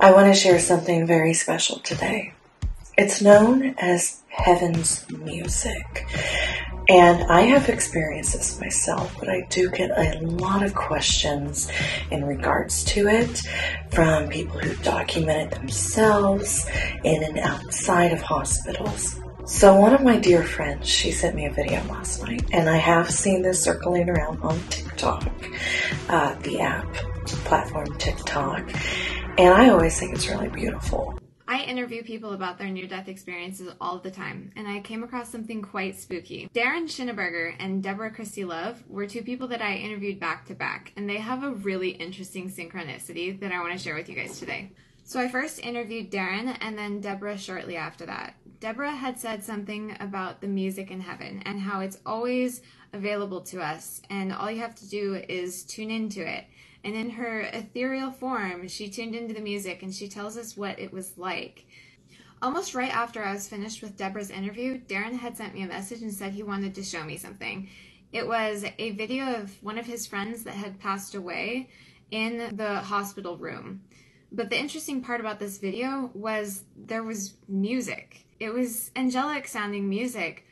I want to share something very special today. It's known as heaven's music. And I have experienced this myself, but I do get a lot of questions in regards to it from people who document it themselves in and outside of hospitals. So one of my dear friends, she sent me a video last night, and I have seen this circling around on TikTok, uh, the app platform TikTok, and I always think it's really beautiful. I interview people about their near death experiences all the time, and I came across something quite spooky. Darren Shinneberger and Deborah Christie Love were two people that I interviewed back to back, and they have a really interesting synchronicity that I want to share with you guys today. So I first interviewed Darren and then Deborah shortly after that. Deborah had said something about the music in heaven and how it's always available to us, and all you have to do is tune into it. And in her ethereal form, she tuned into the music and she tells us what it was like. Almost right after I was finished with Deborah's interview, Darren had sent me a message and said he wanted to show me something. It was a video of one of his friends that had passed away in the hospital room. But the interesting part about this video was there was music. It was angelic sounding music,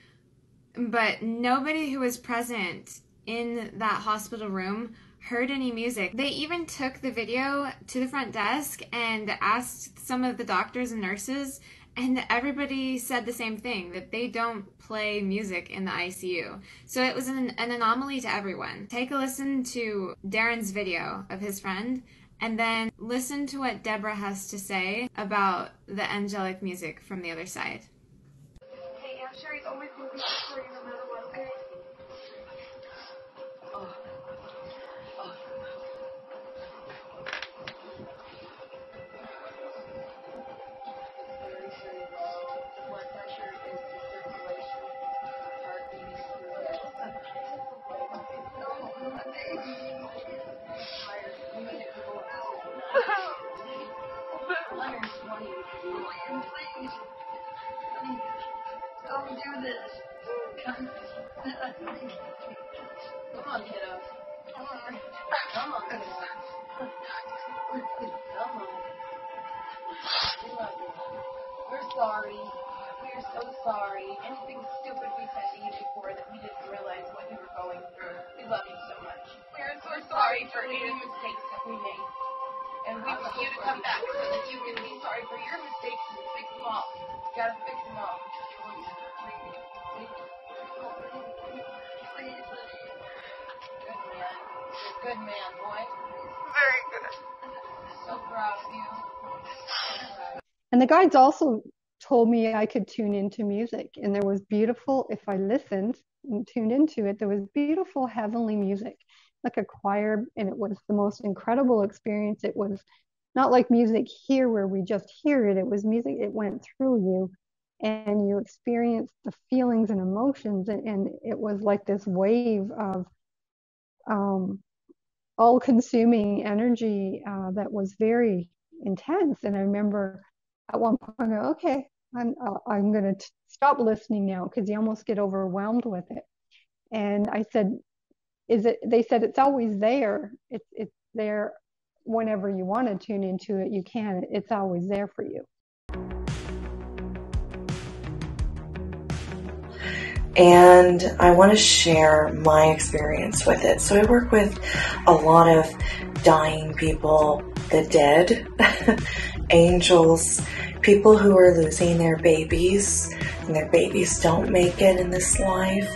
but nobody who was present in that hospital room heard any music. They even took the video to the front desk and asked some of the doctors and nurses, and everybody said the same thing that they don't play music in the ICU. So it was an, an anomaly to everyone. Take a listen to Darren's video of his friend and then listen to what Deborah has to say about the angelic music from the other side. Hey, I'm sure always going to be Come on, kiddo. Come on. Come on. Come on. We love you. We're sorry. We are so sorry. Anything stupid we said to you before that we didn't realize what you were going through. We love you so much. We are so sorry for any mistakes that we made. And we want you to come back so that you can be sorry for your mistakes and fix them all. You gotta fix them all. Please. Good man. You're a good man, boy. Very good. So proud of you. And the guides also told me I could tune into music. And there was beautiful, if I listened and tuned into it, there was beautiful heavenly music, like a choir. And it was the most incredible experience. It was not like music here where we just hear it, it was music, it went through you and you experienced the feelings and emotions. And, and it was like this wave of um, all consuming energy uh, that was very intense. And I remember at one point, I go, okay, I'm, uh, I'm going to stop listening now because you almost get overwhelmed with it. And I said, is it, they said, it's always there. It's, it's there whenever you want to tune into it, you can. It's always there for you. and I want to share my experience with it. So I work with a lot of dying people, the dead, angels, people who are losing their babies and their babies don't make it in this life,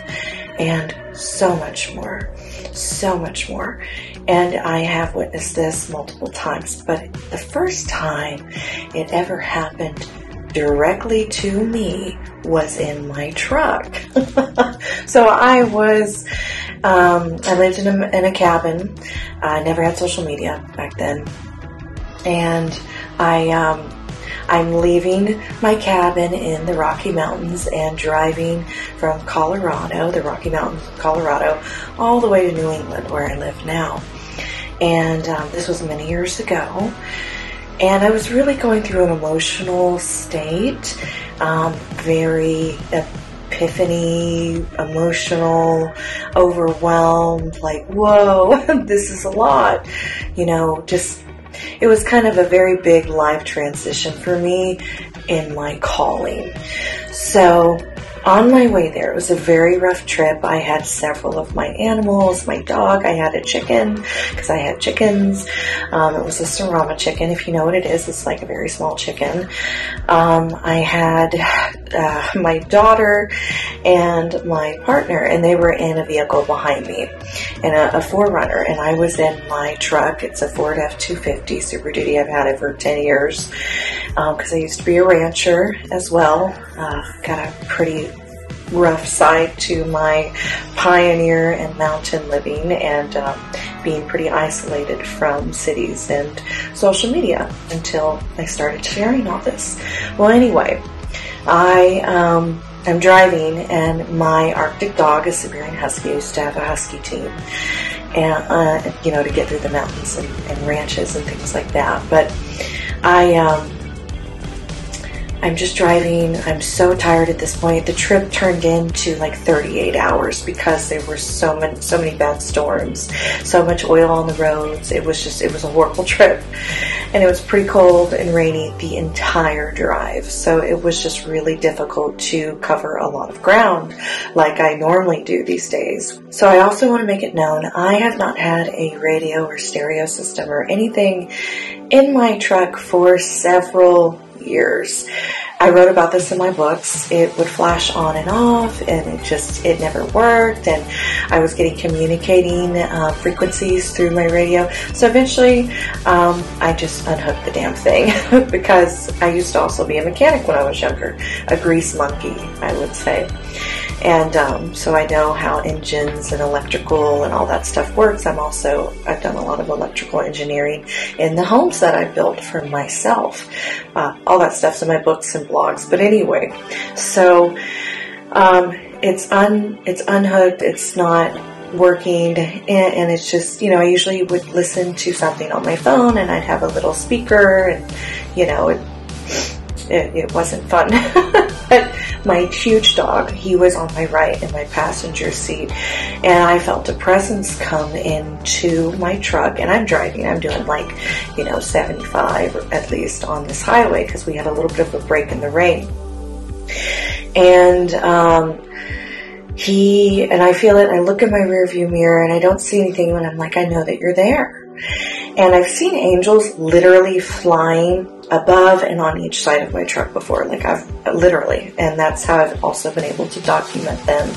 and so much more. So much more. And I have witnessed this multiple times, but the first time it ever happened directly to me was in my truck. so I was, um, I lived in a, in a cabin. I never had social media back then. And I, um, I'm leaving my cabin in the Rocky Mountains and driving from Colorado, the Rocky Mountains, Colorado, all the way to New England where I live now. And um, this was many years ago. And I was really going through an emotional state, um, very epiphany, emotional, overwhelmed, like, whoa, this is a lot. You know, just, it was kind of a very big life transition for me in my calling. So on my way there, it was a very rough trip. I had several of my animals, my dog, I had a chicken because I had chickens. Um, it was a Serama chicken. If you know what it is, it's like a very small chicken. Um, I had uh, my daughter and my partner, and they were in a vehicle behind me, in a, a 4Runner, and I was in my truck. It's a Ford F250 Super Duty. I've had it for 10 years because um, I used to be a rancher as well. Uh, got a pretty rough side to my pioneer and mountain living and um, being pretty isolated from cities and social media until I started sharing all this. Well, anyway, I um, am driving and my Arctic dog, a Siberian Husky, used to have a Husky team. And, uh, you know, to get through the mountains and, and ranches and things like that. But I, um, I'm just driving. I'm so tired at this point. The trip turned into like 38 hours because there were so many, so many bad storms, so much oil on the roads. It was just, it was a horrible trip. And it was pretty cold and rainy the entire drive. So it was just really difficult to cover a lot of ground like I normally do these days. So I also want to make it known I have not had a radio or stereo system or anything in my truck for several years. I wrote about this in my books. It would flash on and off, and it just it never worked. And I was getting communicating uh, frequencies through my radio. So eventually, um, I just unhooked the damn thing because I used to also be a mechanic when I was younger, a grease monkey, I would say. And um, so I know how engines and electrical and all that stuff works. I'm also, I've done a lot of electrical engineering in the homes that I built for myself. Uh, all that stuff's in my books and blogs. But anyway, so um, it's un, it's unhooked. It's not working and, and, it's just you know i usually would listen to something on my phone and i'd have a little speaker and you know it, it, it wasn't fun but my huge dog, he was on my right in my passenger seat, and I felt a presence come into my truck, and I'm driving, I'm doing like, you know, 75 at least on this highway because we had a little bit of a break in the rain. And, um, he, and I feel it, I look in my rearview mirror and I don't see anything, and I'm like, I know that you're there. And I've seen angels literally flying above and on each side of my truck before, like I've literally, and that's how I've also been able to document them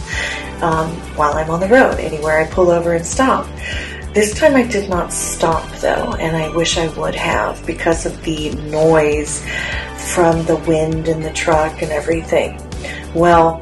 um, while I'm on the road, anywhere I pull over and stop. This time I did not stop though, and I wish I would have because of the noise from the wind and the truck and everything. Well,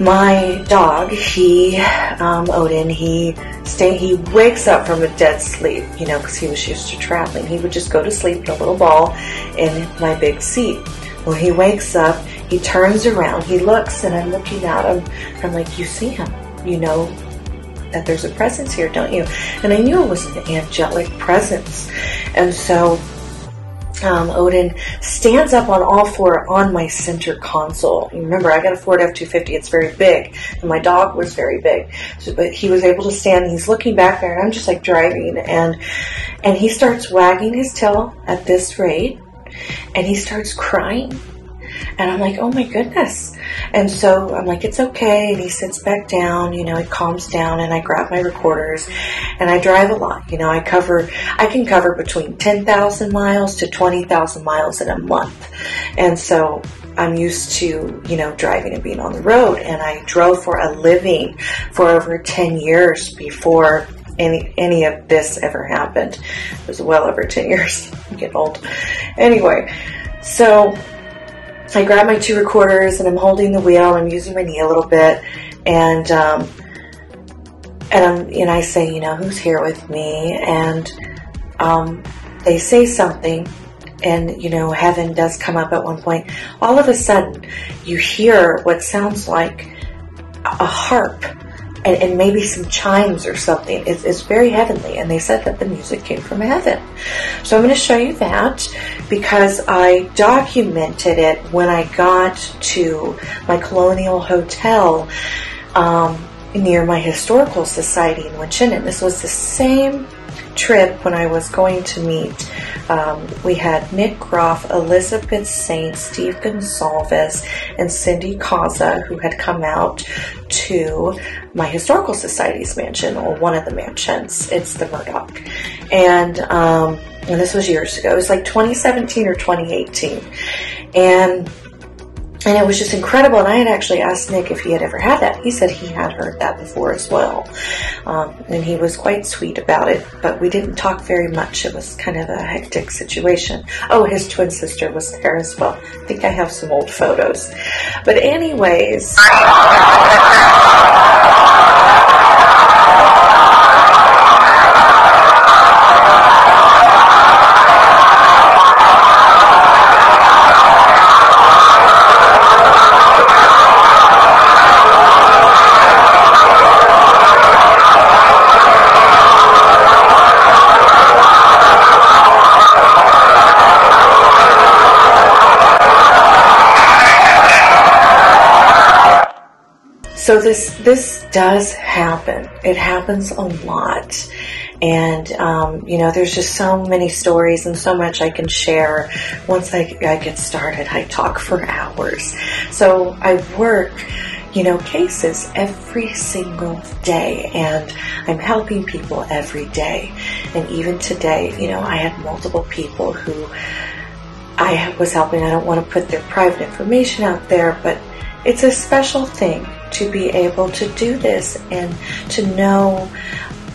my dog, he, um, Odin, he stay, he wakes up from a dead sleep, you know, because he was used to traveling. He would just go to sleep in a little ball in my big seat. Well, he wakes up, he turns around, he looks, and I'm looking at him. I'm like, you see him, you know that there's a presence here, don't you? And I knew it was an angelic presence. And so um, Odin stands up on all four on my center console. You remember, I got a Ford F-250. It's very big, and my dog was very big. So, but he was able to stand. He's looking back there, and I'm just like driving, and and he starts wagging his tail at this rate, and he starts crying and I'm like, oh my goodness. And so I'm like, it's okay. And he sits back down, you know, he calms down and I grab my recorders and I drive a lot. You know, I cover, I can cover between 10,000 miles to 20,000 miles in a month. And so I'm used to, you know, driving and being on the road. And I drove for a living for over 10 years before any any of this ever happened. It was well over 10 years. I'm getting old. Anyway, so I grab my two recorders and I'm holding the wheel. I'm using my knee a little bit, and um, and I'm and I say, you know, who's here with me? And um, they say something, and you know, heaven does come up at one point. All of a sudden, you hear what sounds like a harp and, and maybe some chimes or something. It's, it's very heavenly, and they said that the music came from heaven. So I'm going to show you that because I documented it when I got to my colonial hotel um, near my historical society in Winchendon. This was the same trip when I was going to meet, um, we had Nick Groff, Elizabeth Saint, Steve Gonsalves, and Cindy Kaza, who had come out to my historical society's mansion, or one of the mansions. It's the Murdock, and um, and this was years ago. It was like 2017 or 2018, and and it was just incredible. And I had actually asked Nick if he had ever had that. He said he had heard that before as well. Um, and he was quite sweet about it, but we didn't talk very much. It was kind of a hectic situation. Oh, his twin sister was there as well. I think I have some old photos. But, anyways. So this this does happen. It happens a lot, and um, you know, there's just so many stories and so much I can share. Once I, I get started, I talk for hours. So I work you know, cases every single day and I'm helping people every day. And even today, you know, I had multiple people who I was helping. I don't want to put their private information out there, but it's a special thing to be able to do this and to know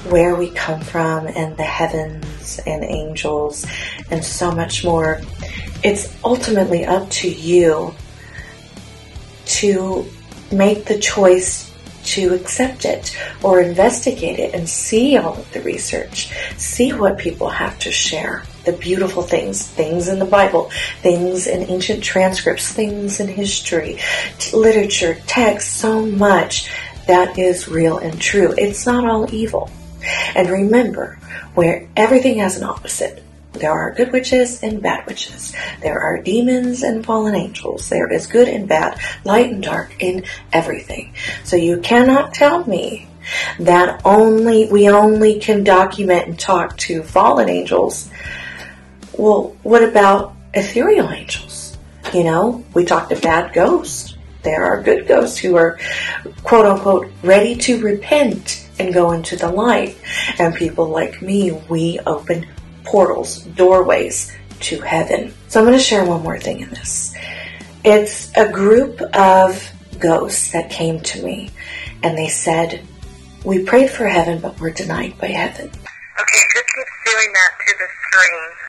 where we come from and the heavens and angels and so much more. It's ultimately up to you to make the choice to accept it or investigate it and see all of the research, see what people have to share the beautiful things, things in the Bible, things in ancient transcripts, things in history, t- literature, text, so much that is real and true. It's not all evil. And remember, where everything has an opposite. There are good witches and bad witches. There are demons and fallen angels. There is good and bad, light and dark in everything. So you cannot tell me that only we only can document and talk to fallen angels well, what about ethereal angels? You know, we talked to bad ghosts. There are good ghosts who are, quote unquote, ready to repent and go into the light. And people like me, we open portals, doorways to heaven. So I'm going to share one more thing in this. It's a group of ghosts that came to me and they said, We prayed for heaven, but we're denied by heaven. Okay, just keep doing that to the screen.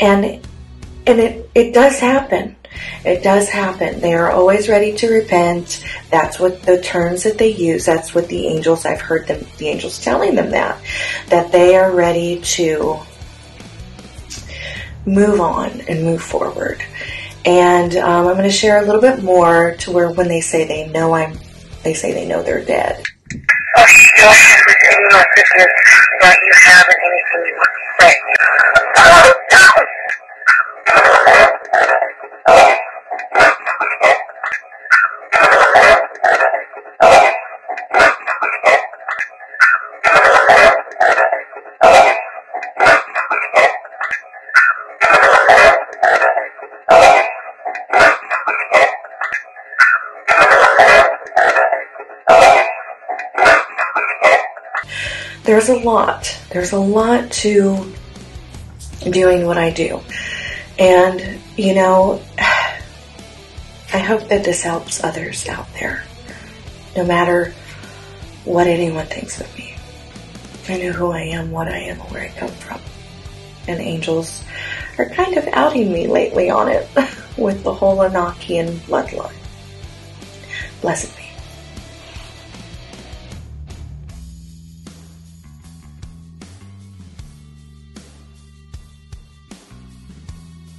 And and it, it does happen. It does happen. They are always ready to repent. That's what the terms that they use. That's what the angels, I've heard them, the angels telling them that, that they are ready to move on and move forward. And um, I'm going to share a little bit more to where when they say they know I'm, they say they know they're dead. Oh, that you haven't anything you There's a lot. There's a lot to doing what I do. And, you know, I hope that this helps others out there, no matter what anyone thinks of me. I know who I am, what I am, where I come from. And angels are kind of outing me lately on it with the whole Enochian bloodline. Blessed